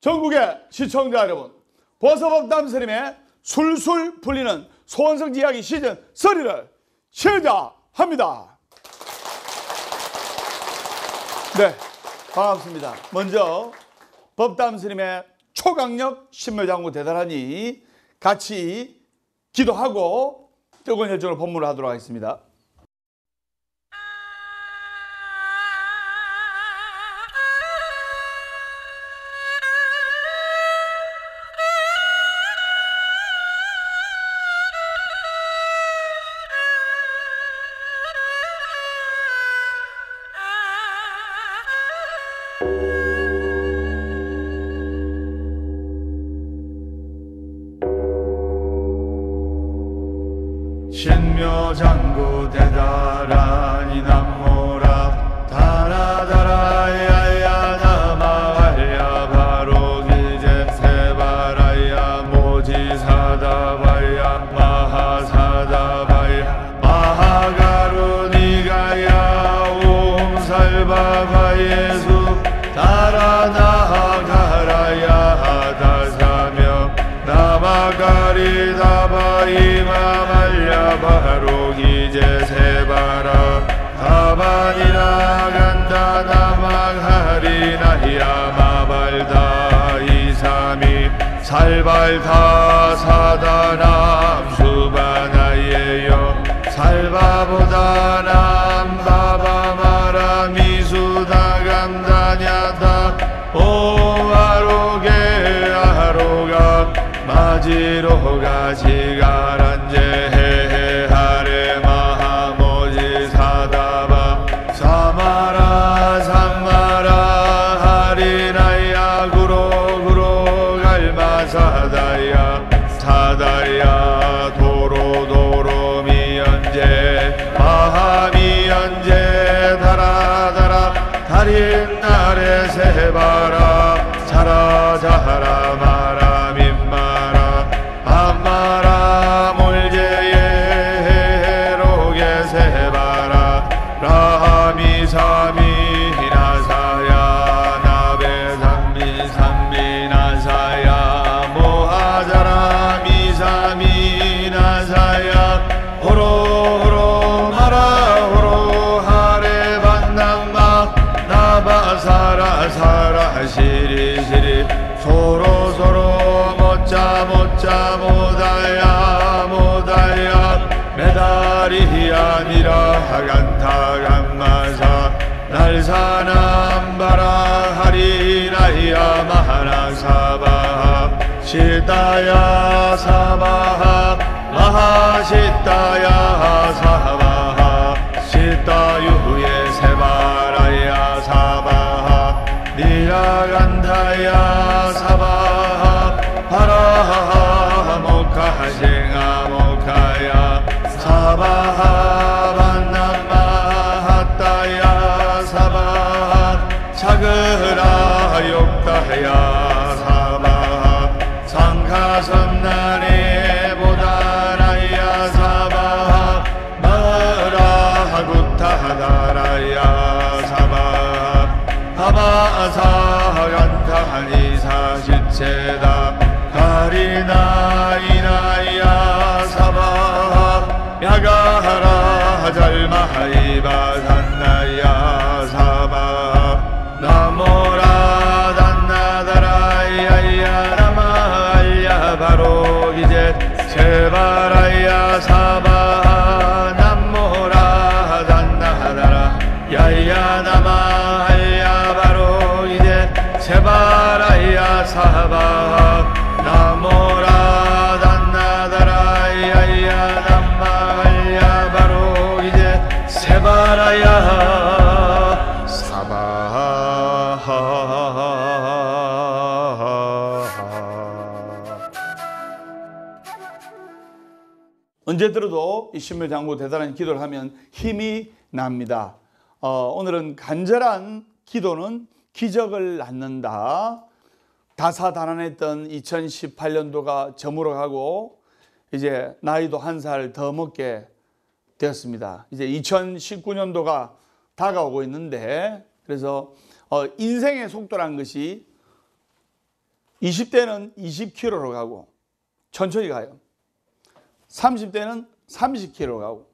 전국의 시청자 여러분, 보서법담 스님의 술술 풀리는 소원성 이야기 시즌 3를 시작합니다. 네, 반갑습니다. 먼저 법담 스님의 초강력 신묘장구 대단하니 같이 기도하고 뜨거운 열정을 법문을 하도록 하겠습니다. 살발다 사다남 수바나예요. 살바보다 남바바 마라 미 수다 감다냐다. 오아로게 아로가 마지로가 지가 स्वाः सीताया महाशीतायाः महासितायाः शीतायुः ये सारय स्वाह दीरागन्धाय 사 언제 들어도 이 신묘장구 대단한 기도를 하면 힘이 납니다. 어, 오늘은 간절한 기도는 기적을 낳는다. 다사다난했던 2018년도가 저물어 가고 이제 나이도 한 살 더 먹게 되었습니다. 이제 2019년도가 다가오고 있는데 그래서 어, 인생의 속도란 것이 20대는 20km로 가고 천천히 가요. 30대는 30km 가고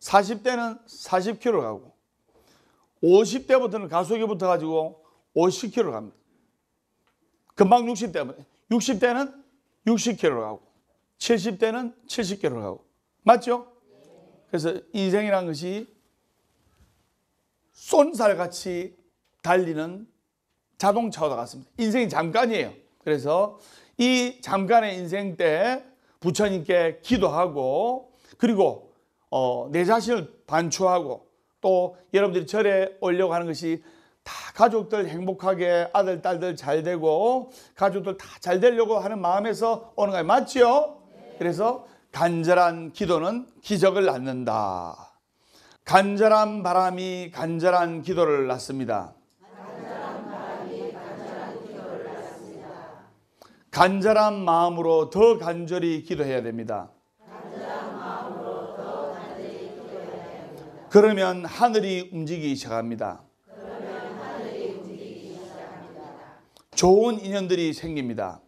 40대는 40km 가고 50대부터는 가속이 붙어가지고 50km 갑니다. 금방 60대, 60대는 60km 가고 70대는 70km 가고 맞죠? 그래서 인생이란 것이 쏜살같이 달리는 자동차와 같습니다. 인생이 잠깐이에요. 그래서 이 잠깐의 인생 때 부처님께 기도하고 그리고 어, 내 자신을 반추하고 또 여러분들이 절에 오려고 하는 것이 다 가족들 행복하게 아들 딸들 잘 되고 가족들 다 잘 되려고 하는 마음에서 오는 거예요. 맞죠? 그래서 간절한 기도는 기적을 낳는다. 간절한 바람이 간절한 기도를 낳습니다. 간절한 마음으로 더 간절히 기도해야 됩니다. 그러면 하늘이 움직이기 시작합니다. 좋은 인연들이 생깁니다.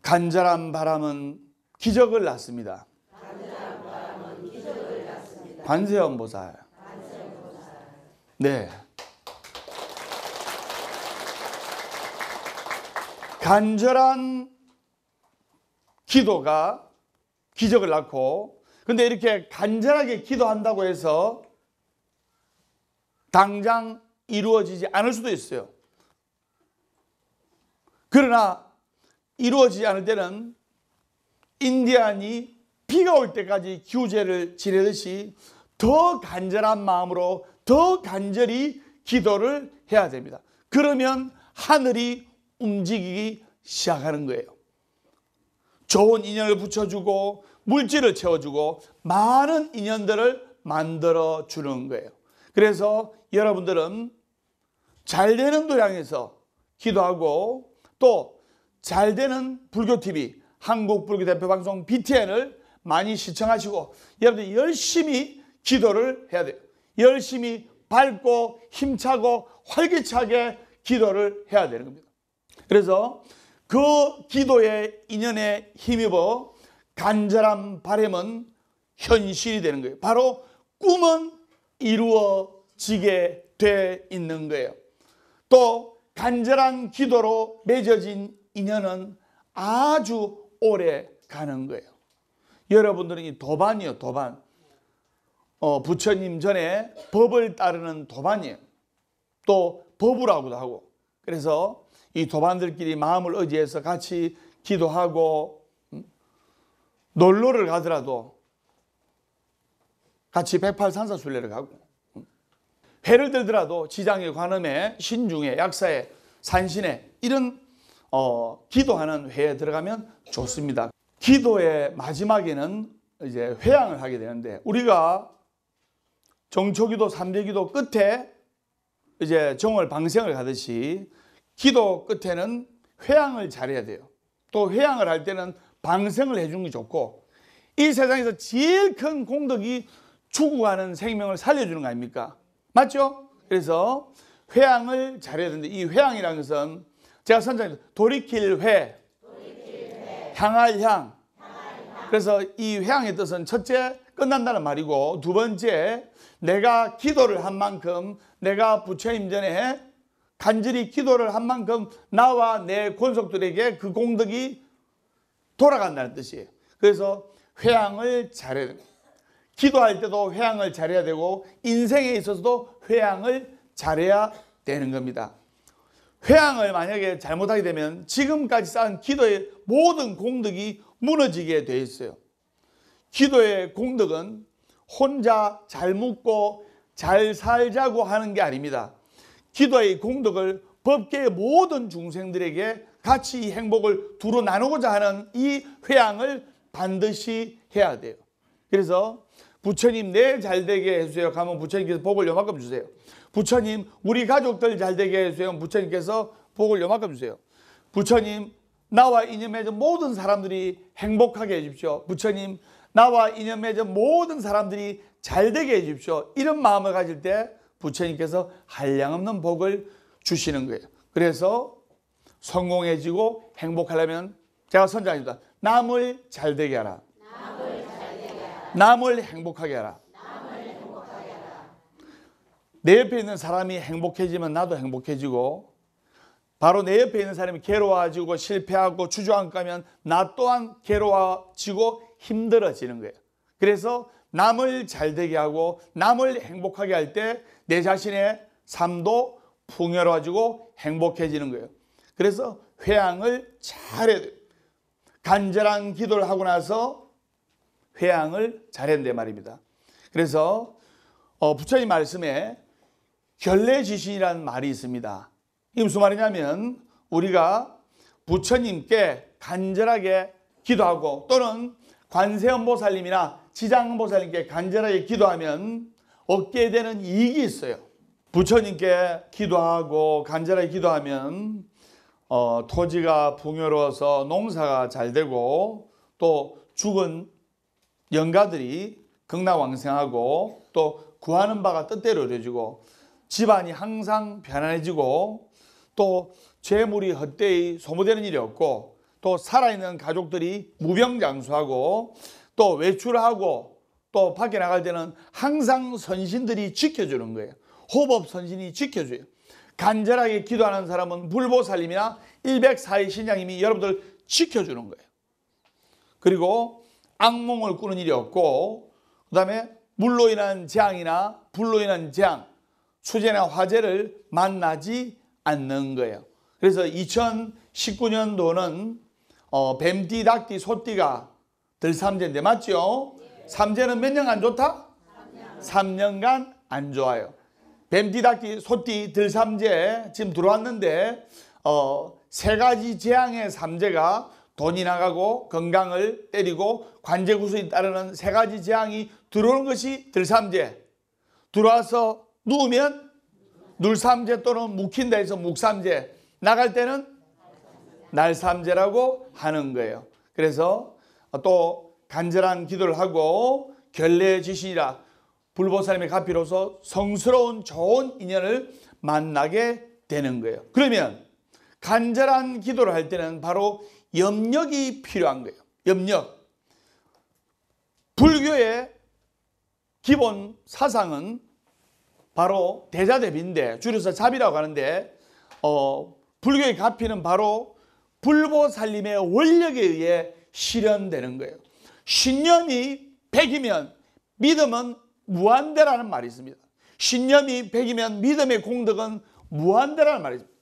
간절한 바람은 기적을 낳습니다. 관세음보살. 네. 간절한 기도가 기적을 낳고 근데 이렇게 간절하게 기도한다고 해서 당장 이루어지지 않을 수도 있어요. 그러나 이루어지지 않을 때는 인디안이 비가 올 때까지 규제를 지내듯이 더 간절한 마음으로 더 간절히 기도를 해야 됩니다. 그러면 하늘이 움직이기 시작하는 거예요. 좋은 인연을 붙여주고 물질을 채워주고 많은 인연들을 만들어 주는 거예요. 그래서 여러분들은 잘 되는 도량에서 기도하고 또 잘 되는 불교 TV 한국 불교 대표 방송 BTN을 많이 시청하시고 여러분들 열심히 기도를 해야 돼요. 열심히 밝고 힘차고 활기차게 기도를 해야 되는 겁니다. 그래서 그 기도의 인연에 힘입어 간절한 바람은 현실이 되는 거예요. 바로 꿈은 이루어지게 돼 있는 거예요. 또 간절한 기도로 맺어진 인연은 아주 오래 가는 거예요. 여러분들은 이 도반이요, 도반. 어, 부처님 전에 법을 따르는 도반이에요. 또 법우라고도 하고. 그래서 이 도반들끼리 마음을 의지해서 같이 기도하고 음, 놀러를 가더라도 같이 108산사 순례를 가고 음, 회를 들더라도 지장에 관음에 신중에 약사에 산신에 이런 어, 기도하는 회에 들어가면 좋습니다. 기도의 마지막에는 이제 회양을 하게 되는데 우리가 정초기도 삼대기도 끝에 이제 정월 방생을 가듯이 기도 끝에는 회양을 잘해야 돼요. 또 회양을 할 때는 방생을 해주는 게 좋고 이 세상에서 제일 큰 공덕이 죽어가는 생명을 살려주는 거 아닙니까? 맞죠? 그래서 회양을 잘해야 되는데 이 회양이라는 것은 제가 선장님 돌이킬 회, 향할 향. 그래서 이 회양의 뜻은 첫째 끝난다는 말이고 두 번째 내가 기도를 한 만큼 내가 부처님 전에 간절히 기도를 한 만큼 나와 내 권속들에게 그 공덕이 돌아간다는 뜻이에요. 그래서 회양을 잘해야 됩니다. 기도할 때도 회양을 잘해야 되고 인생에 있어서도 회양을 잘해야 되는 겁니다. 회양을 만약에 잘못하게 되면 지금까지 쌓은 기도의 모든 공덕이 무너지게 돼 있어요. 기도의 공덕은 혼자 잘 묵고 잘 살자고 하는 게 아닙니다. 기도의 공덕을 법계의 모든 중생들에게 같이 이 행복을 두루 나누고자 하는 이 회양을 반드시 해야 돼요. 그래서 부처님 내 잘되게 해주세요. 가면 부처님께서 복을 요만큼 주세요. 부처님 우리 가족들 잘되게 해주세요. 부처님께서 복을 요만큼 주세요. 부처님 나와 인연 맺은 모든 사람들이 행복하게 해주십시오. 부처님 나와 인연 맺은 모든 사람들이 잘되게 해주십시오. 이런 마음을 가질 때 부처님께서 한량없는 복을 주시는 거예요. 그래서 성공해지고 행복하려면 제가 선장입니다. 남을 잘 되게 하라. 남을 행복하게 하라. 내 옆에 있는 사람이 행복해지면 나도 행복해지고 바로 내 옆에 있는 사람이 괴로워지고 실패하고 주저앉으면 나 또한 괴로워지고 힘들어지는 거예요. 그래서 남을 잘 되게 하고 남을 행복하게 할 때 내 자신의 삶도 풍요로워지고 행복해지는 거예요. 그래서 회양을 잘해야 돼요. 간절한 기도를 하고 나서 회양을 잘했는데 말입니다. 그래서 어, 부처님 말씀에 결례지신이라는 말이 있습니다. 이게 무슨 말이냐면 우리가 부처님께 간절하게 기도하고 또는 관세음보살님이나 지장 보살님께 간절하게 기도하면 얻게 되는 이익이 있어요. 부처님께 기도하고 간절하게 기도하면 어, 토지가 풍요로워서 농사가 잘 되고 또 죽은 영가들이 극락왕생하고 또 구하는 바가 뜻대로 이루어지고 집안이 항상 편안해지고 또 재물이 헛되이 소모되는 일이 없고 또 살아있는 가족들이 무병장수하고 또 외출하고 또 밖에 나갈 때는 항상 선신들이 지켜주는 거예요. 호법 선신이 지켜줘요. 간절하게 기도하는 사람은 불보살님이나 104의 신장님이 여러분들 지켜주는 거예요. 그리고 악몽을 꾸는 일이 없고 그 다음에 물로 인한 재앙이나 불로 인한 재앙, 수재나 화재를 만나지 않는 거예요. 그래서 2019년도는 어, 뱀띠, 닭띠, 소띠가 들삼재인데 맞죠? 삼재는 몇 년간 좋다? 3년 간 안 좋아요. 뱀띠, 닭띠, 소띠, 들삼재 지금 들어왔는데 어, 세 가지 재앙의 삼재가 돈이 나가고 건강을 때리고 관제 구술이 따르는 세 가지 재앙이 들어오는 것이 들삼재. 들어와서 누우면 눌삼재 또는 묵힌다 해서 묵삼재. 나갈 때는 날삼재라고 하는 거예요. 그래서 또 간절한 기도를 하고 결례 지신이라 불보살님의 가피로서 성스러운 좋은 인연을 만나게 되는 거예요. 그러면 간절한 기도를 할 때는 바로 염력이 필요한 거예요. 염력. 불교의 기본 사상은 바로 대자대비인데 줄여서 잡이라고 하는데 어, 불교의 가피는 바로 불보살님의 원력에 의해 실현되는 거예요. 신념이 100이면 믿음은 무한대라는 말이 있습니다. 신념이 100이면 믿음의 공덕은 무한대라는 말이 있습니다.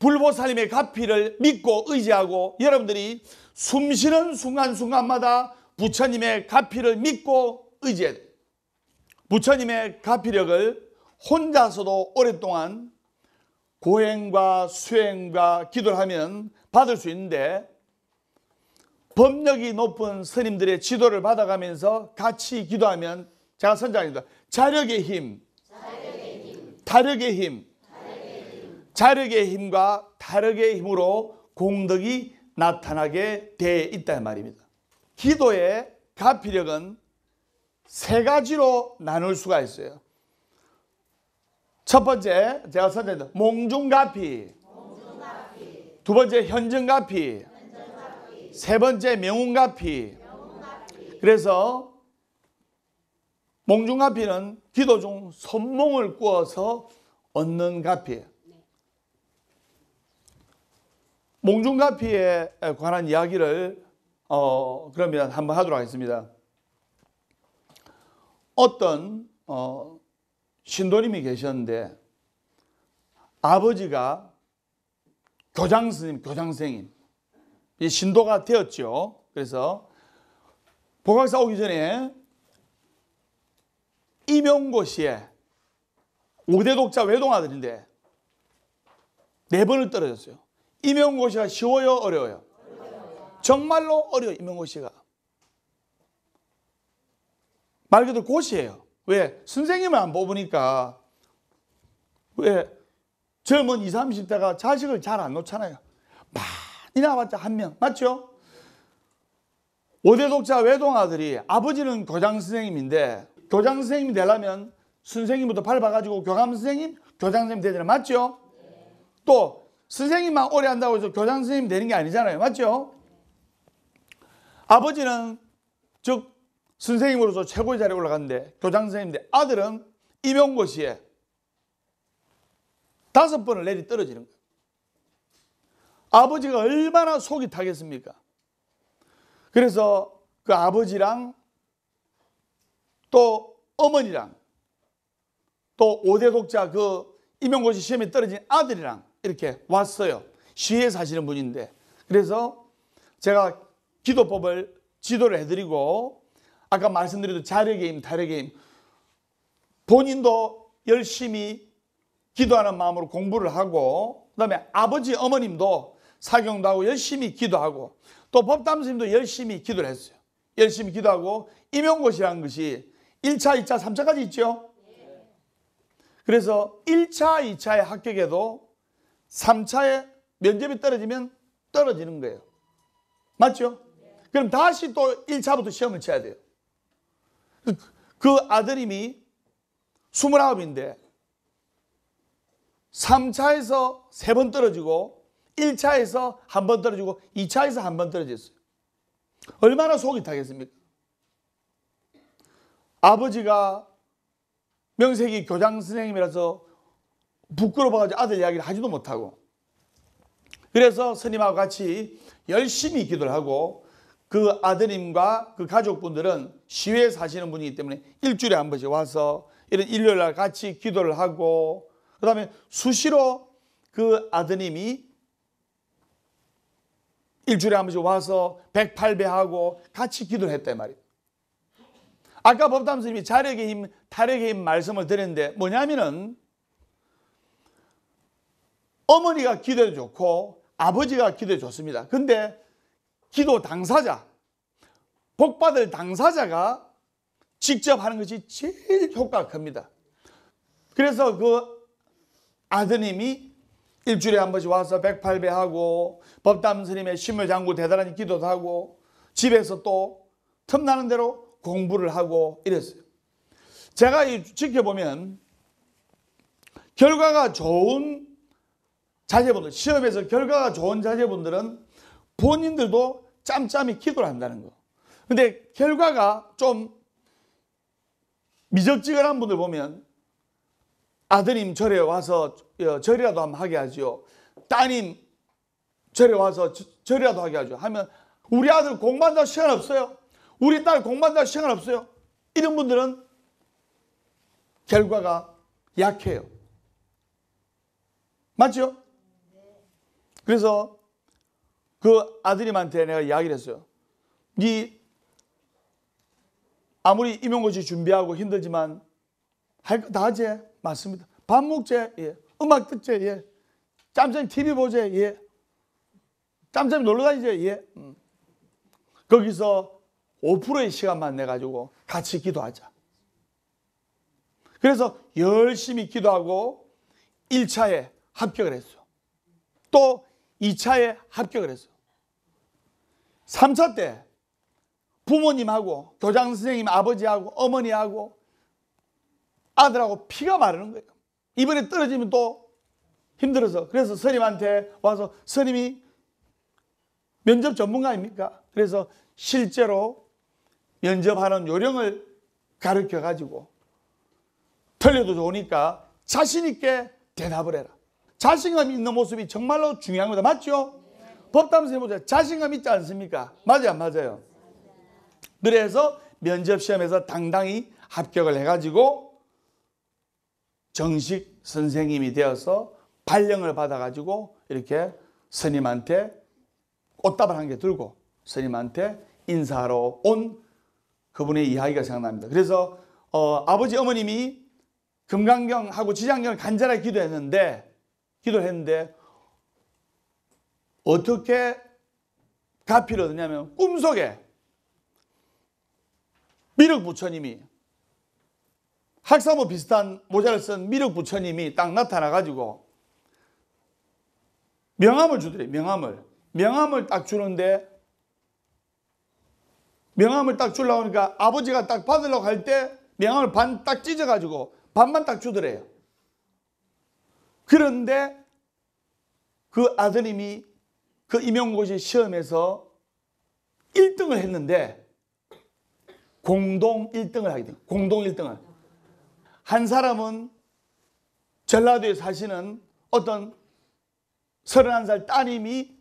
불보살님의 가피를 믿고 의지하고 여러분들이 숨쉬는 순간순간마다 부처님의 가피를 믿고 의지해야 돼요. 부처님의 가피력을 혼자서도 오랫동안 고행과 수행과 기도를 하면 받을 수 있는데 법력이 높은 스님들의 지도를 받아가면서 같이 기도하면 제가 선장입니다. 자력의 힘, 타력의 힘, 자력의 힘과 타력의 힘으로 공덕이 나타나게 돼 있다는 말입니다. 기도의 가피력은 세 가지로 나눌 수가 있어요. 첫 번째, 제가 선택한 몽중가피. 두 번째, 현정가피. 세 번째, 명운가피. 그래서 몽중가피는 기도 중 선몽을 꾸어서 얻는 가피예요. 몽중가피에 관한 이야기를 어, 그러면 한번 하도록 하겠습니다. 어떤 어, 신도님이 계셨는데 아버지가 교장 스님, 교장 선생님 이 신도가 되었죠. 그래서 복학사 오기 전에 임용고시에 5대 독자 외동 아들인데 네 번을 떨어졌어요. 임용고시가 쉬워요, 어려워요? 정말로 어려워 임용고시가. 말 그대로 고시예요. 왜? 선생님을 안 뽑으니까 왜 젊은 20, 30대가 자식을 잘 안 놓잖아요. 많이 나왔자 한 명. 맞죠? 5대 독자 외동 아들이 아버지는 교장 선생님인데 교장 선생님이 되려면 선생님부터 밟아가지고 교감 선생님, 교장 선생님 되잖아요. 맞죠? 또 선생님만 오래 한다고 해서 교장 선생님 되는 게 아니잖아요. 맞죠? 아버지는 즉 선생님으로서 최고의 자리에 올라갔는데 교장 선생님인데 아들은 임용고시에 다섯 번을 내리 떨어지는 거예요. 아버지가 얼마나 속이 타겠습니까? 그래서 그 아버지랑 또 어머니랑 또 5대 독자 그 임용고시 시험에 떨어진 아들이랑 이렇게 왔어요. 시에 사시는 분인데. 그래서 제가 기도법을 지도를 해드리고 아까 말씀드린 자력의 힘, 달력의 힘 본인도 열심히 기도하는 마음으로 공부를 하고 그다음에 아버지 어머님도 사경도 하고 열심히 기도하고 또 법담스님도 열심히 기도를 했어요. 열심히 기도하고 임용고시라는 것이 1차, 2차, 3차까지 있죠. 그래서 1차, 2차에 합격해도 3차에 면접이 떨어지면 떨어지는 거예요. 맞죠? 그럼 다시 또 1차부터 시험을 쳐야 돼요. 그 아들님이 29인데 3차에서 3번 떨어지고 1차에서 한 번 떨어지고 2차에서 한 번 떨어졌어요. 얼마나 속이 타겠습니까? 아버지가 명색이 교장 선생님이라서 부끄러워가지고 아들 이야기를 하지도 못하고 그래서 스님하고 같이 열심히 기도를 하고 그 아드님과 그 가족분들은 시외에 사시는 분이기 때문에 일주일에 한 번씩 와서 이런 일요일 날 같이 기도를 하고 그 다음에 수시로 그 아드님이 일주일에 한 번씩 와서 108배 하고 같이 기도를 했단 말이에요. 아까 법담 스님이 자력의 힘, 타력의 힘 말씀을 드렸는데 뭐냐면은 어머니가 기도해 좋고 아버지가 기도해 좋습니다. 근데 기도 당사자, 복받을 당사자가 직접 하는 것이 제일 효과가 큽니다. 그래서 그 아드님이 일주일에 한 번씩 와서 108배 하고 법담 스님의 신묘장구 대단한 기도도 하고 집에서 또 틈나는 대로 공부를 하고 이랬어요. 제가 이 지켜보면 결과가 좋은 자제분들, 시험에서 결과가 좋은 자제분들은 본인들도 짬짬이 기도를 한다는 거. 근데 결과가 좀 미적지근한 분들 보면 아드님 절에 와서 어, 절이라도 한번 하게 하죠. 따님 절에 와서 저- 절이라도 하게 하죠. 하면 우리 아들 공부한다 시간 없어요. 우리 딸 공부한다 시간 없어요. 이런 분들은 결과가 약해요. 맞죠? 그래서 그 아드님한테 내가 이야기를 했어요. 네 아무리 임용고시 준비하고 힘들지만 할 거 다 하지? 맞습니다. 밥 먹지? 예. 음악 듣지? 예. 짬짬이 TV 보지? 예. 짬짬이 놀러 다니지? 예. 음. 거기서 5%의 시간만 내가지고 같이 기도하자. 그래서 열심히 기도하고 1차에 합격을 했어요. 또 2차에 합격을 했어요. 3차 때 부모님하고 교장 선생님 아버지하고 어머니하고 아들하고 피가 마르는 거예요. 이번에 떨어지면 또 힘들어서 그래서 스님한테 와서 스님이 면접 전문가 아닙니까? 그래서 실제로 면접하는 요령을 가르쳐 가지고 틀려도 좋으니까 자신 있게 대답을 해라. 자신감 있는 모습이 정말로 중요한 거다. 맞죠? 법담 보세요. 자신감 있지 않습니까? 맞아요, 안 맞아요? 그래서 면접 시험에서 당당히 합격을 해가지고 정식 선생님이 되어서 발령을 받아가지고 이렇게 스님한테 꽃다발 한 개 들고 스님한테 인사하러 온 그분의 이야기가 생각납니다. 그래서 어, 아버지 어머님이 금강경하고 지장경을 간절하게 기도했는데 기도를 했는데 어떻게 가피를 얻느냐면 꿈속에 미륵 부처님이 학사모 비슷한 모자를 쓴 미륵 부처님이 딱 나타나가지고 명함을 주더래 명함을 명함을 딱 주는데 명함을 딱 주려고 하니까 아버지가 딱 받으려고 할 때 명함을 반 딱 찢어가지고 반만 딱 주더래요. 그런데 그 아드님이 그 임용고시 시험에서 1등을 했는데 공동 1등을 하게 돼요. 공동 1등을. 한 사람은 전라도에 사시는 어떤 31살 따님이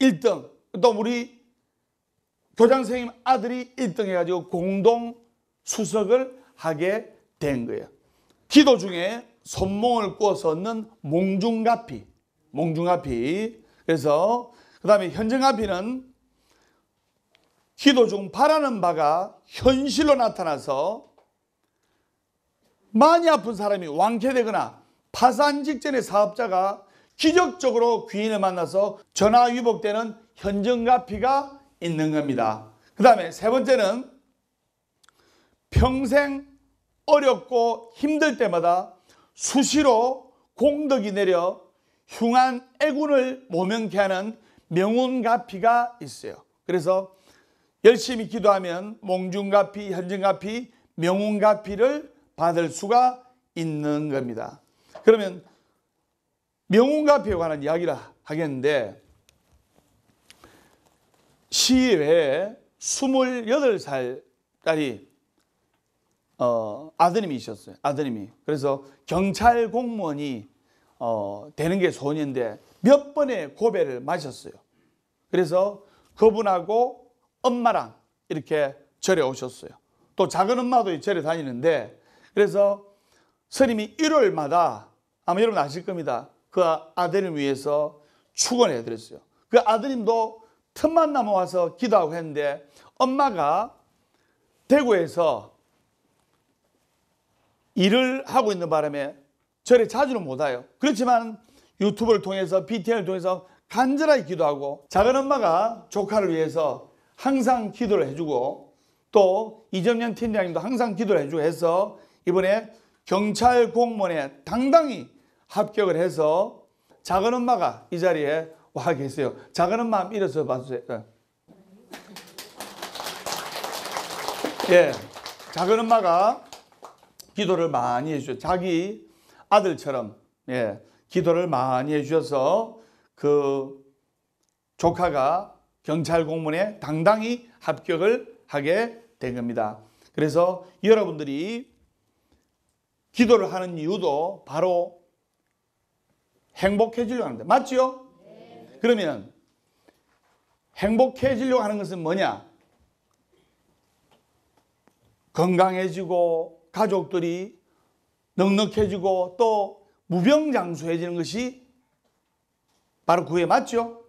1등, 또 우리 교장 선생님 아들이 1등 해가지고 공동 수석을 하게 된 거예요. 기도 중에 손몽을 구워서 얻는 몽중가피, 몽중가피. 그래서 그 다음에 현정가피는 기도 중 바라는 바가 현실로 나타나서 많이 아픈 사람이 완쾌되거나 파산 직전의 사업자가 기적적으로 귀인을 만나서 전화 위복되는 현정가피가 있는 겁니다. 그 다음에 세 번째는 평생 어렵고 힘들 때마다 수시로 공덕이 내려 흉한 애군을 모면케 하는 명운가피가 있어요. 그래서 열심히 기도하면 몽중가피, 현정가피, 명운가피를 받을 수가 있는 겁니다. 그러면 명운가피에 관한 이야기를 하겠는데 시외에 28살짜리 어, 아드님이셨어요. 아드님이. 그래서 경찰 공무원이 어, 되는 게 소원인데 몇 번의 고배를 마셨어요. 그래서 그분하고 엄마랑 이렇게 절에 오셨어요. 또 작은 엄마도 절에 다니는데 그래서 스님이 1월마다 아마 여러분 아실 겁니다. 그 아드님 위해서 축원해 드렸어요. 그 아드님도 틈만 남아 와서 기도하고 했는데 엄마가 대구에서 일을 하고 있는 바람에 절에 자주는 못 와요. 그렇지만 유튜브를 통해서 BTN을 통해서 간절하게 기도하고 작은 엄마가 조카를 위해서 항상 기도를 해주고 또 이정현 팀장님도 항상 기도를 해주고 해서 이번에 경찰 공무원에 당당히 합격을 해서 작은 엄마가 이 자리에 와 계세요. 작은 엄마 일어서 봐주세요. 예. 예, 작은 엄마가 기도를 많이 해주죠. 자기 아들처럼 예, 기도를 많이 해주셔서 그 조카가 경찰 공무원에 당당히 합격을 하게 된 겁니다. 그래서 여러분들이 기도를 하는 이유도 바로 행복해지려고 하는데 맞죠? 그러면 행복해지려고 하는 것은 뭐냐? 건강해지고 가족들이 넉넉해지고 또 무병장수해지는 것이 바로 그에 맞죠?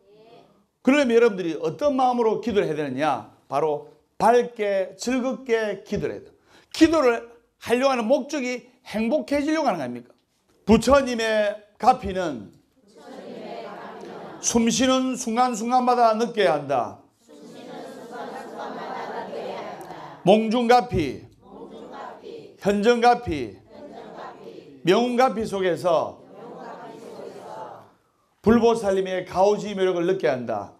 그러면 여러분들이 어떤 마음으로 기도를 해야 되느냐? 바로 밝게 즐겁게 기도를 해야 돼요. 기도를 하려고 하는 목적이 행복해지려고 하는 거 아닙니까? 부처님의 가피는 숨쉬는 순간순간마다 느껴야 한다. 몽중가피, 현정가피, 명운가피 속에서 불보살님의 가오지 매력을 느껴야 한다.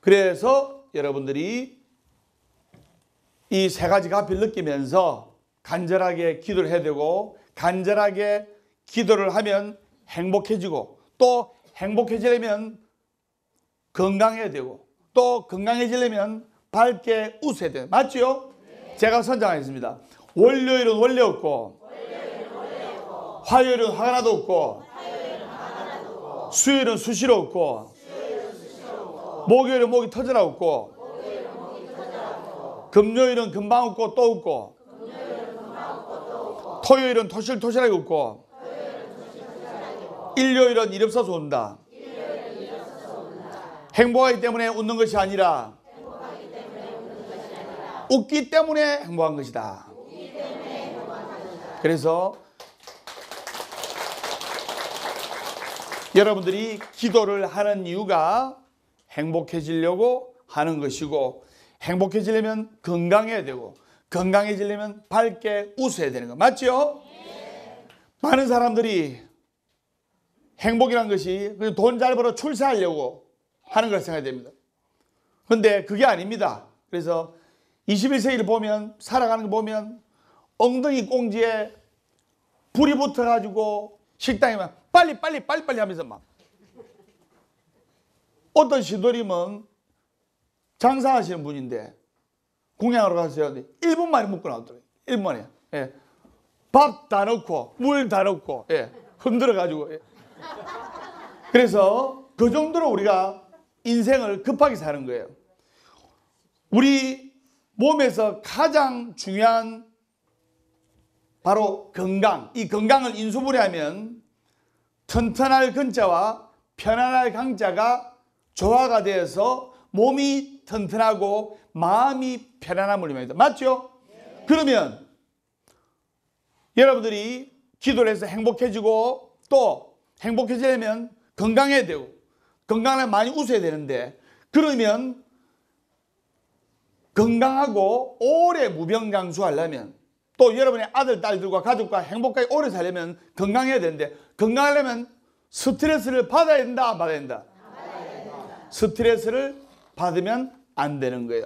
그래서 여러분들이 이 세 가지 가피를 느끼면서 간절하게 기도를 해야 되고 간절하게 기도를 하면 행복해지고 또 행복해지려면 건강해야 되고 또 건강해지려면 밝게 웃어야 돼요. 맞죠? 제가 선정하겠습니다. 월요일은 원래 없고 화요일은 화가 나도 없고 수요일은 수시로 없고 목요일은 목이 터져라 없고 금요일은 금방 웃고 또 웃고 토요일은 토실토실하게 웃고 일요일은 일 없어서 운다. 행복하기 때문에 웃는 것이 아니라 웃기 때문에 행복한 것이다. 그래서 여러분들이 기도를 하는 이유가 행복해지려고 하는 것이고 행복해지려면 건강해야 되고 건강해지려면 밝게 웃어야 되는 거 맞죠? 많은 사람들이 행복이란 것이 돈 잘 벌어 출세하려고 하는 걸 생각해야 됩니다. 근데 그게 아닙니다. 그래서 21세기를 보면 살아가는 거 보면 엉덩이 꽁지에 불이 붙어가지고 식당에 막 빨리 빨리 빨리 빨리 하면서 막 어떤 시도림은 장사하시는 분인데 공양하러 가세요. 1분 만에 먹고 나오더라고요. 1분 만에. 예. 밥 다 넣고 물 다 넣고 예. 흔들어 가지고 예. 그래서 그 정도로 우리가 인생을 급하게 사는 거예요. 우리 몸에서 가장 중요한 바로 건강. 이 건강을 인수분해하면 튼튼할 근자와 편안할 강자가 조화가 되어서 몸이 튼튼하고 마음이 편안함을 의미합니다. 맞죠? 그러면 여러분들이 기도를 해서 행복해지고 또 행복해지려면 건강해야 되고 건강을 많이 웃어야 되는데 그러면 건강하고 오래 무병장수하려면 또 여러분의 아들, 딸들과 가족과 행복하게 오래 살려면 건강해야 되는데 건강하려면 스트레스를 받아야 된다, 안 받아야 된다? 스트레스를 받으면 안 되는 거예요.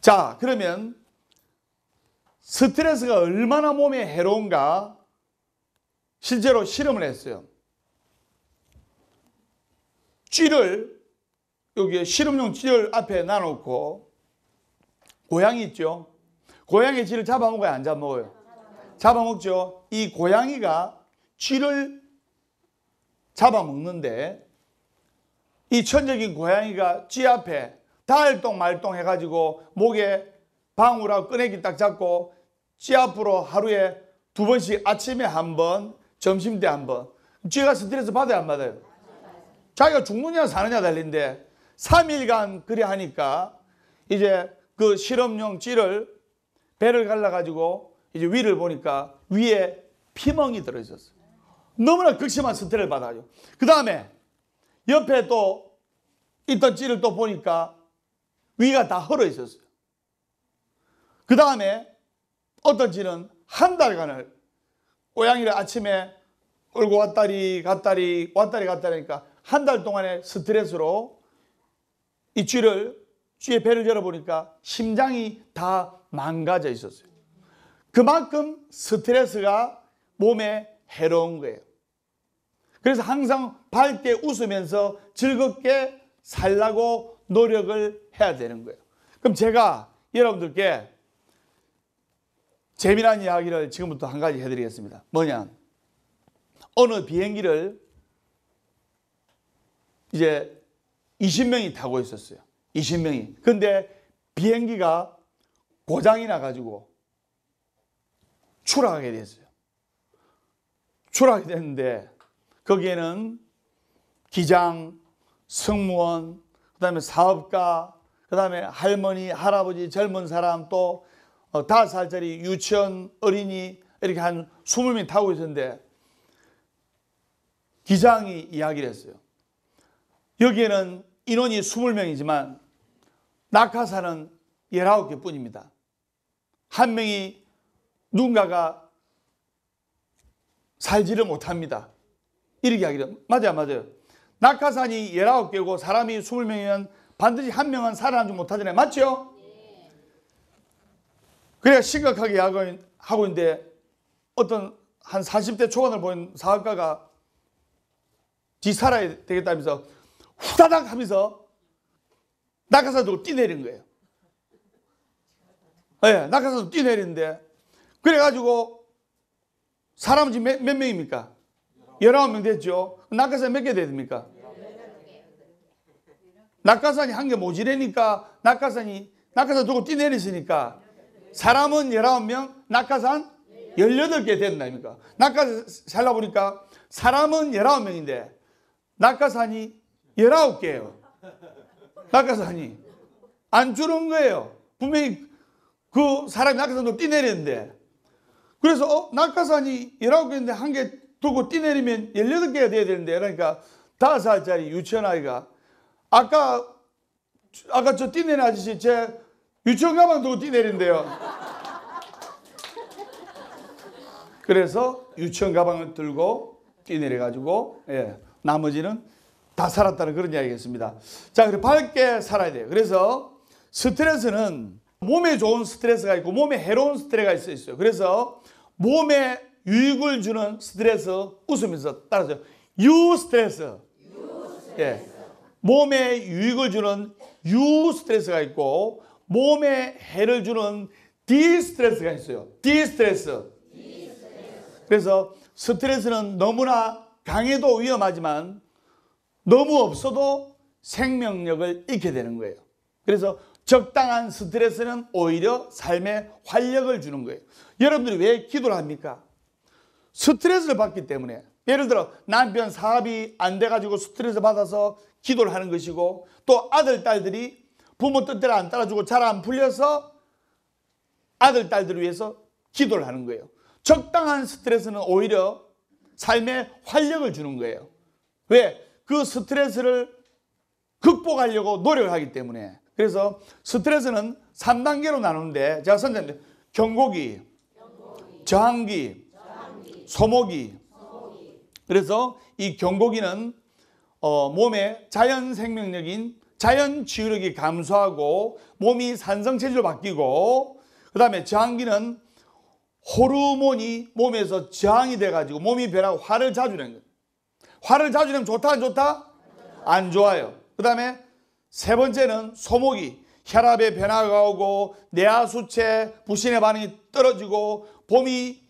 자, 그러면 스트레스가 얼마나 몸에 해로운가 실제로 실험을 했어요. 쥐를 여기 실험용 쥐를 앞에 놔놓고 고양이 있죠. 고양이 쥐를 잡아먹어요, 안 잡아먹어요? 잡아먹죠. 이 고양이가 쥐를 잡아먹는데 이 천적인 고양이가 쥐 앞에 달동 말동 해가지고 목에 방울하고 끄내기 딱 잡고 쥐 앞으로 하루에 두 번씩 아침에 한 번, 점심 때 한 번. 쥐가 스트레스 받아요, 안 받아요? 자기가 죽느냐 사느냐 달린데 3일간 그래 하니까 이제 그 실험용 쥐를 배를 갈라가지고 이제 위를 보니까 위에 피멍이 들어있었어요. 너무나 극심한 스트레스를 받아요. 그 다음에 옆에 또 있던 쥐를 또 보니까 위가 다 헐어 있었어요. 그 다음에 어떤 쥐는 한 달간을 고양이를 아침에 끌고 왔다리 갔다리 왔다리 갔다리 하니까 한 달 동안의 스트레스로 이 쥐를 쥐의 배를 열어보니까 심장이 다 망가져 있었어요. 그만큼 스트레스가 몸에 해로운 거예요. 그래서 항상 밝게 웃으면서 즐겁게 살라고 노력을 해야 되는 거예요. 그럼 제가 여러분들께 재미난 이야기를 지금부터 한 가지 해드리겠습니다. 뭐냐? 어느 비행기를 이제 20명이 타고 있었어요. 20명이. 근데 비행기가 고장이 나가지고 추락하게 됐어요. 추락하게 됐는데 거기에는 기장, 승무원, 그 다음에 사업가, 그 다음에 할머니, 할아버지, 젊은 사람 또 어, 다섯 살짜리 유치원 어린이 이렇게 한 20명 타고 있었는데 기장이 이야기를 했어요. 여기에는 인원이 20명이지만 낙하산은 19개 뿐입니다. 한 명이 누군가가 살지를 못합니다. 이렇게 이야기를 맞아요, 맞아요. 낙하산이 19개고 사람이 20명이면 반드시 한 명은 살아남지 못하잖아요. 맞죠? 그래야 심각하게 하고 있는데 어떤 한 40대 초반을 보인 사업가가 지 살아야 되겠다면서 후다닥 하면서 낙하산 두고 뛰내린 거예요. 예, 네, 낙하산 뛰내리는데 그래가지고 사람은 지금 몇, 몇 명입니까? 19명 됐죠. 낙하산 몇 개 됩니까? 낙하산이 한 개 모자라니까 낙하산이 낙하산 두고 뛰내리시니까 사람은 19명, 낙하산 18개 된다니까. 낙하산 살다 보니까 사람은 19명인데 낙하산이 19개예요. 낙하산이. 안 줄은 거예요. 분명히 그 사람이 낙하산으로 뛰내리는데. 그래서 어, 낙하산이 19개인데 한 개 두고 뛰내리면 18개가 돼야 되는데 그러니까 5살짜리 유치원 아이가 아까 아까 저 뛰내린 아저씨 제 유치원 가방 두고 뛰내린대요. 그래서 유치원 가방을 들고 뛰내려 가지고 예, 나머지는 다 살았다는 그런 이야기겠습니다. 자, 그래 밝게 살아야 돼요. 그래서 스트레스는 몸에 좋은 스트레스가 있고 몸에 해로운 스트레스가 있어요. 그래서 몸에 유익을 주는 스트레스 웃으면서 따라서 유 스트레스. 예. 몸에 유익을 주는 유 스트레스가 있고 몸에 해를 주는 디 스트레스가 있어요. 디 스트레스. 그래서 스트레스는 너무나 강해도 위험하지만 너무 없어도 생명력을 잃게 되는 거예요. 그래서 적당한 스트레스는 오히려 삶에 활력을 주는 거예요. 여러분들이 왜 기도를 합니까? 스트레스를 받기 때문에 예를 들어 남편 사업이 안 돼가지고 스트레스 받아서 기도를 하는 것이고 또 아들 딸들이 부모 뜻대로 안 따라주고 잘 안 풀려서 아들 딸들을 위해서 기도를 하는 거예요. 적당한 스트레스는 오히려 삶에 활력을 주는 거예요. 왜? 그 스트레스를 극복하려고 노력을 하기 때문에. 그래서 스트레스는 3단계로 나누는데 제가 선생님 경고기, 저항기, 소모기. 그래서 이 경고기는 어, 몸의 자연 생명력인 자연 치유력이 감소하고 몸이 산성 체질로 바뀌고 그 다음에 저항기는 호르몬이 몸에서 저항이 돼가지고 몸이 변하고 화를 자주 내는 거예요. 화를 자주 내면 좋다 안 좋다? 안 좋아요. 그 다음에 세 번째는 소모기. 혈압의 변화가 오고 뇌하수체 부신의 반응이 떨어지고 몸이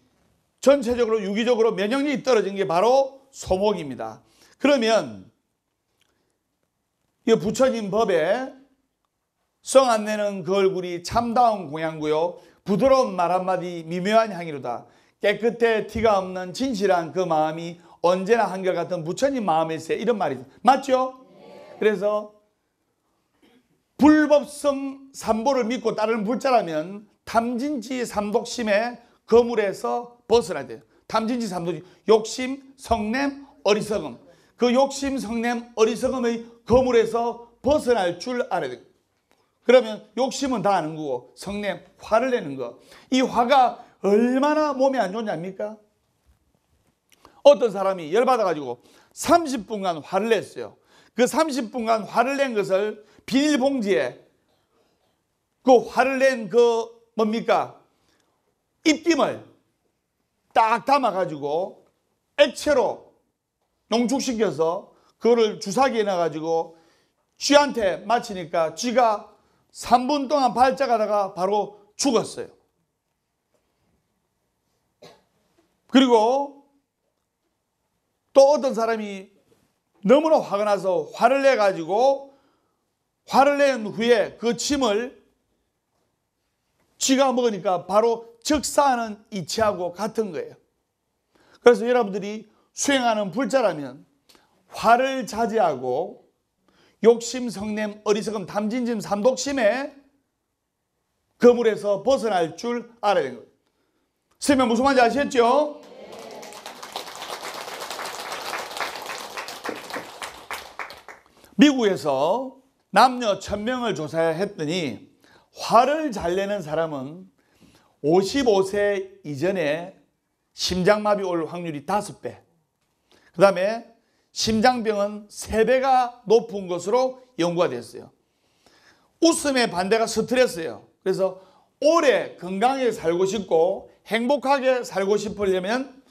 전체적으로 유기적으로 면역력이 떨어진 게 바로 소목입니다. 그러면 이 부처님 법에 성 안 내는 그 얼굴이 참다운 공양구요. 부드러운 말 한마디 미묘한 향이로다. 깨끗해 티가 없는 진실한 그 마음이 언제나 한결같은 부처님 마음일세 이런 말이 맞죠? 그래서 불법성 삼보를 믿고 따르는 불자라면 탐진지 삼독심의 거물에서 벗어나야 돼요. 탐진지 삼독이 욕심, 성냄, 어리석음. 그 욕심, 성냄, 어리석음의 거물에서 벗어날 줄 알아야 돼요. 그러면 욕심은 다 아는 거고 성냄, 화를 내는 거. 이 화가 얼마나 몸에 안 좋냐입니까? 어떤 사람이 열받아가지고 30분간 화를 냈어요. 그 30분간 화를 낸 것을 비닐봉지에 그 화를 낸 그 뭡니까? 입김을 딱 담아가지고 액체로 농축시켜서 그거를 주사기에 넣어가지고 쥐한테 맞히니까 쥐가 3분 동안 발작하다가 바로 죽었어요. 그리고 또 어떤 사람이 너무나 화가 나서 화를 내가지고 화를 낸 후에 그 침을 쥐가 먹으니까 바로 적사하는 이치하고 같은 거예요. 그래서 여러분들이 수행하는 불자라면 화를 자제하고 욕심, 성냄, 어리석음, 탐진심, 삼독심에 거물에서 벗어날 줄 알아야 되는 거예요. 선생님 무슨 말인지 아시겠죠? 미국에서 남녀 천명을 조사했더니 화를 잘 내는 사람은 55세 이전에 심장마비 올 확률이 5배. 그 다음에 심장병은 3배가 높은 것으로 연구가 됐어요. 웃음의 반대가 스트레스예요. 그래서 오래 건강하게 살고 싶고 행복하게 살고 싶으려면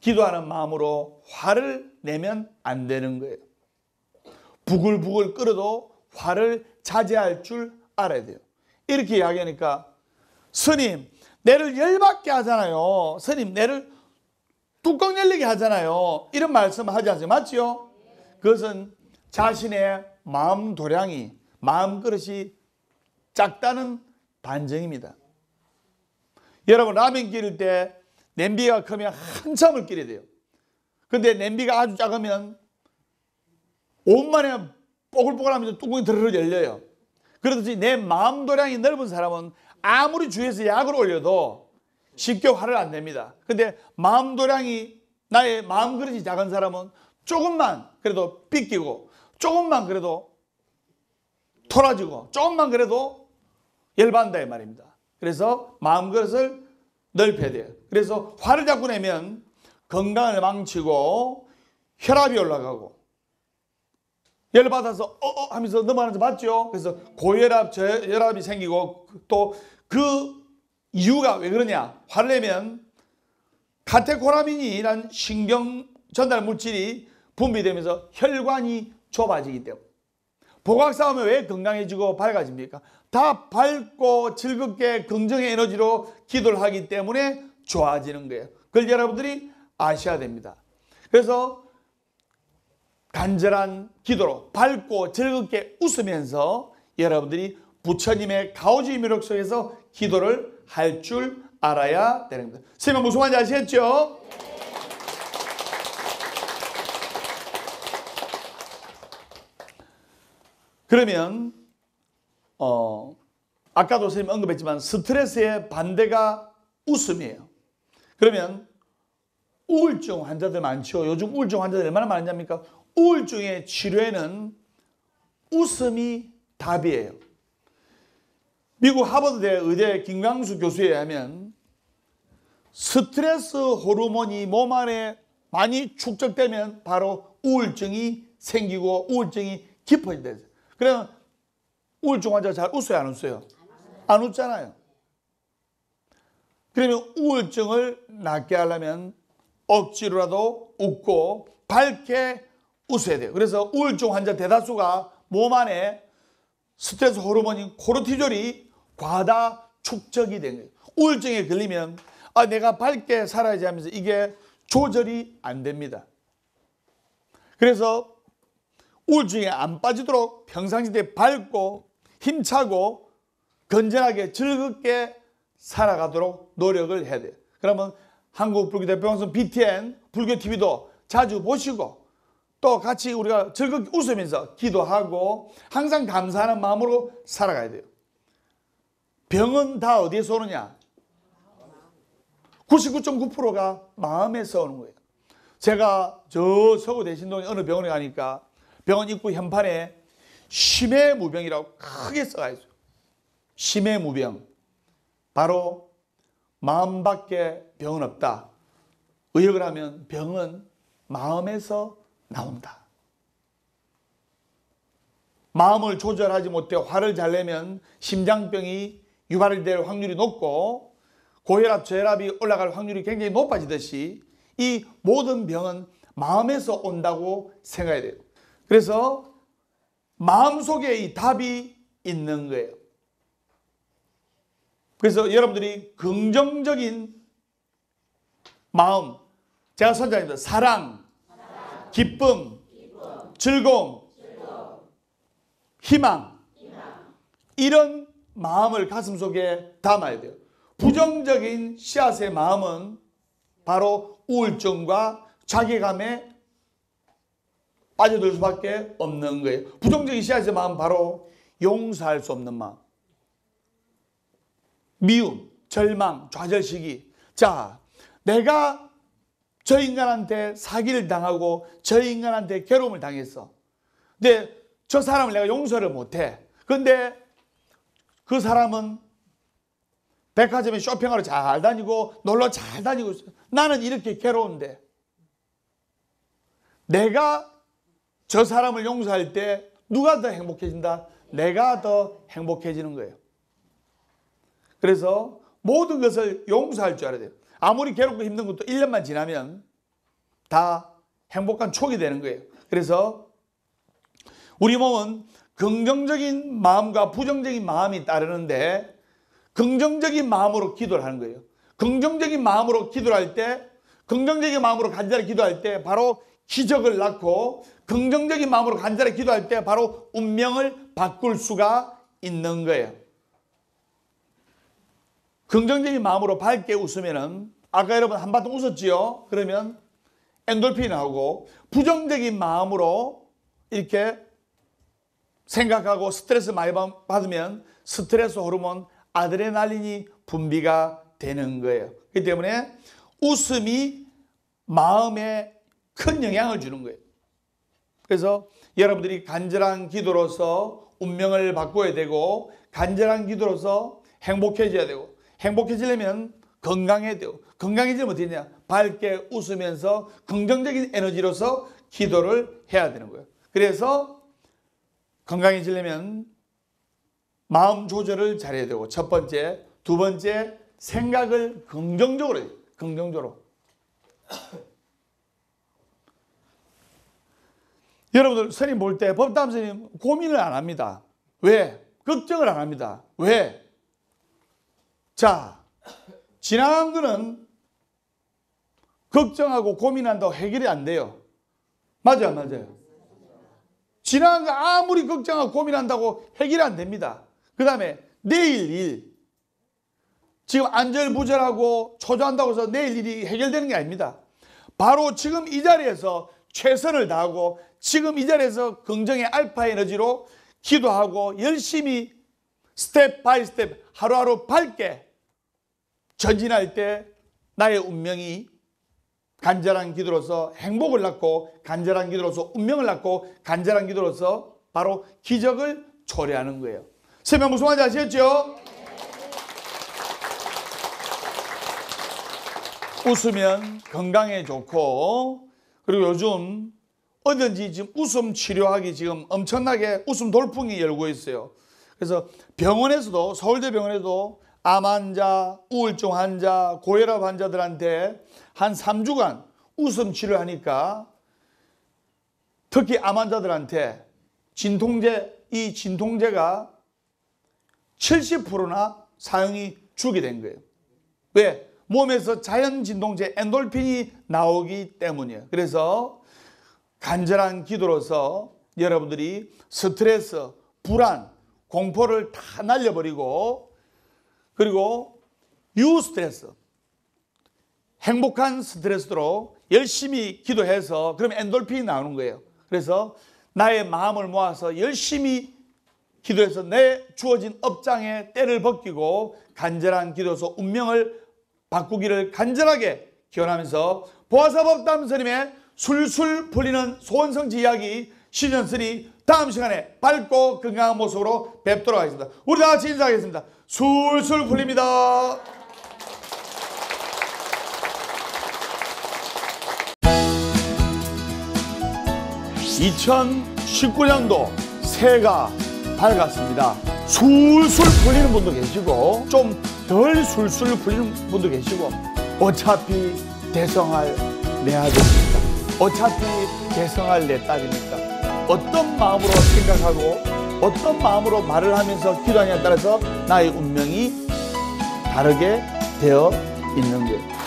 기도하는 마음으로 화를 내면 안 되는 거예요. 부글부글 끓어도 화를 자제할 줄 알아야 돼요. 이렇게 이야기하니까 스님 내를 열받게 하잖아요. 스님 내를 뚜껑 열리게 하잖아요. 이런 말씀 하지 않아요. 맞죠? 그것은 자신의 마음 도량이 마음 그릇이 작다는 반증입니다. 여러분 라면 끓일 때 냄비가 크면 한참을 끓여야 돼요. 근데 냄비가 아주 작으면 온만에 뽀글뽀글하면서 뚜껑이 드르르 열려요. 그렇듯이 내 마음 도량이 넓은 사람은 아무리 주위에서 약을 올려도 쉽게 화를 안 냅니다. 근데 마음 도량이 나의 마음 그릇이 작은 사람은 조금만 그래도 삐끼고 조금만 그래도 토라지고 조금만 그래도 열받는다 이 말입니다. 그래서 마음 그릇을 넓혀야 돼요. 그래서 화를 자꾸 내면 건강을 망치고 혈압이 올라가고 열 받아서 어어 하면서 넘어가는 거 맞죠? 그래서 고혈압, 저혈압이 생기고 또 그 이유가 왜 그러냐? 화를 내면 카테코라민이란 신경 전달 물질이 분비되면서 혈관이 좁아지기 때문에 복악싸움에 왜 건강해지고 밝아집니까? 다 밝고 즐겁게 긍정의 에너지로 기도를 하기 때문에 좋아지는 거예요. 그걸 여러분들이 아셔야 됩니다. 그래서 간절한 기도로 밝고 즐겁게 웃으면서 여러분들이 부처님의 가오지 미력 속에서 기도를 할 줄 알아야 되는 겁니다. 선생님 무슨 말인지 아시겠죠? 그러면 어 아까도 선생님 언급했지만 스트레스의 반대가 웃음이에요. 그러면 우울증 환자들 많죠. 요즘 우울증 환자들 얼마나 많냐니까 우울증의 치료에는 웃음이 답이에요. 미국 하버드대 의대 김광수 교수에 의하면 스트레스 호르몬이 몸 안에 많이 축적되면 바로 우울증이 생기고 우울증이 깊어진다. 그러면 우울증 환자 잘 웃어요, 안 웃어요? 안 웃잖아요. 그러면 우울증을 낫게 하려면 억지로라도 웃고 밝게 웃어야 돼요. 그래서 우울증 환자 대다수가 몸 안에 스트레스 호르몬인 코르티졸이 과다 축적이 된 거예요. 우울증에 걸리면 아 내가 밝게 살아야지 하면서 이게 조절이 안 됩니다. 그래서 우울증에 안 빠지도록 평상시에 밝고 힘차고 건전하게 즐겁게 살아가도록 노력을 해야 돼요. 그러면 한국 불교 대표방송 BTN 불교 TV도 자주 보시고 또 같이 우리가 즐겁게 웃으면서 기도하고 항상 감사하는 마음으로 살아가야 돼요. 병은 다 어디에서 오느냐? 99.9%가 마음에서 오는 거예요. 제가 저 서구 대신동에 어느 병원에 가니까 병원 입구 현판에 심해 무병이라고 크게 써가 있어요. 심해 무병. 바로 마음밖에 병은 없다. 의역을 하면 병은 마음에서 나온다. 마음을 조절하지 못해 화를 잘 내면 심장병이 유발이 될 확률이 높고 고혈압, 저혈압이 올라갈 확률이 굉장히 높아지듯이 이 모든 병은 마음에서 온다고 생각해야 돼요. 그래서 마음속에 이 답이 있는 거예요. 그래서 여러분들이 긍정적인 마음, 제가 선자입니다. 사랑, 기쁨, 즐거움, 희망, 이런 마음을 가슴속에 담아야 돼요. 부정적인 씨앗의 마음은 바로 우울증과 자괴감에 빠져들 수밖에 없는 거예요. 부정적인 씨앗의 마음 바로 용서할 수 없는 마음. 미움, 절망, 좌절시기. 자, 내가 저 인간한테 사기를 당하고 저 인간한테 괴로움을 당했어. 근데 저 사람을 내가 용서를 못해. 근데 그 사람은 백화점에 쇼핑하러 잘 다니고 놀러 잘 다니고 있어. 나는 이렇게 괴로운데 내가 저 사람을 용서할 때 누가 더 행복해진다? 내가 더 행복해지는 거예요. 그래서 모든 것을 용서할 줄 알아야 돼요. 아무리 괴롭고 힘든 것도 1년만 지나면 다 행복한 촉이 되는 거예요. 그래서 우리 몸은 긍정적인 마음과 부정적인 마음이 따르는데 긍정적인 마음으로 기도를 하는 거예요. 긍정적인 마음으로 기도를 할 때, 긍정적인 마음으로 간절히 기도할 때 바로 기적을 낳고 긍정적인 마음으로 간절히 기도할 때 바로 운명을 바꿀 수가 있는 거예요. 긍정적인 마음으로 밝게 웃으면은 아까 여러분 한바탕 웃었지요? 그러면 엔돌핀이 나오고 부정적인 마음으로 이렇게 생각하고 스트레스 많이 받으면 스트레스 호르몬 아드레날린이 분비가 되는 거예요. 그렇기 때문에 웃음이 마음에 큰 영향을 주는 거예요. 그래서 여러분들이 간절한 기도로서 운명을 바꿔야 되고 간절한 기도로서 행복해져야 되고 행복해지려면 건강해야 돼요. 건강해지면 어떻게 되냐? 밝게 웃으면서 긍정적인 에너지로서 기도를 해야 되는 거예요. 그래서 건강해지려면 마음 조절을 잘해야 되고 첫 번째, 두 번째 생각을 긍정적으로 해요. 긍정적으로. 여러분들 스님 볼 때 법담 스님 고민을 안 합니다. 왜? 걱정을 안 합니다. 왜? 자, 지나간 거는 걱정하고 고민한다고 해결이 안 돼요. 맞아요, 맞아요. 지나간 거 아무리 걱정하고 고민한다고 해결이 안 됩니다. 그 다음에 내일 일. 지금 안절부절하고 초조한다고 해서 내일 일이 해결되는 게 아닙니다. 바로 지금 이 자리에서 최선을 다하고 지금 이 자리에서 긍정의 알파 에너지로 기도하고 열심히 step by step 하루하루 밝게 전진할 때 나의 운명이 간절한 기도로서 행복을 낳고 간절한 기도로서 운명을 낳고 간절한 기도로서 바로 기적을 초래하는 거예요. 설명 무슨 말인지 아시겠죠? 웃으면 건강에 좋고 그리고 요즘 어딘지 지금 웃음 치료하기 지금 엄청나게 웃음 돌풍이 열고 있어요. 그래서 병원에서도 서울대 병원에도 암 환자, 우울증 환자, 고혈압 환자들한테 한 3주간 웃음 치료하니까 특히 암 환자들한테 진통제, 이 진통제가 70%나 사용이 주게 된 거예요. 왜? 몸에서 자연 진동제 엔돌핀이 나오기 때문이에요. 그래서 간절한 기도로서 여러분들이 스트레스, 불안, 공포를 다 날려버리고 그리고 유 스트레스, 행복한 스트레스로 열심히 기도해서 그럼 엔돌핀이 나오는 거예요. 그래서 나의 마음을 모아서 열심히 기도해서 내 주어진 업장에 때를 벗기고 간절한 기도에서 운명을 바꾸기를 간절하게 기원하면서 보아사법담 스님의 술술 풀리는 소원성지 이야기 시즌 3 다음 시간에 밝고 건강한 모습으로 뵙도록 하겠습니다. 우리 다 같이 인사하겠습니다. 술술 풀립니다. (2019년도) 새해가 밝았습니다 술술 풀리는 분도 계시고 좀 덜 술술 풀리는 분도 계시고 어차피 대성할 내 아들입니다 어차피 대성할 내 딸입니다 어떤 마음으로 생각하고 어떤 마음으로 말을 하면서 기도하냐에 따라서 나의 운명이 다르게 되어 있는 거예요